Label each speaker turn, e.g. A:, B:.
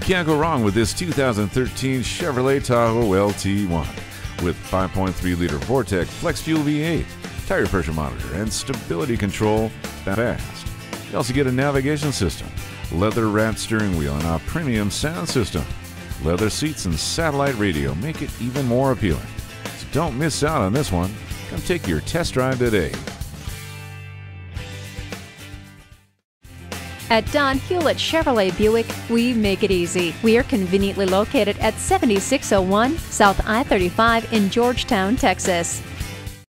A: You can't go wrong with this 2013 Chevrolet Tahoe LT1 with 5.3 liter Vortec Flex Fuel V8, tire pressure monitor, and stability control fast. You also get a navigation system, leather wrapped steering wheel, and a premium sound system. Leather seats and satellite radio make it even more appealing. So don't miss out on this one. Come take your test drive today.
B: At Don Hewlett Chevrolet Buick, we make it easy. We are conveniently located at 7601 South I 35 in Georgetown, Texas.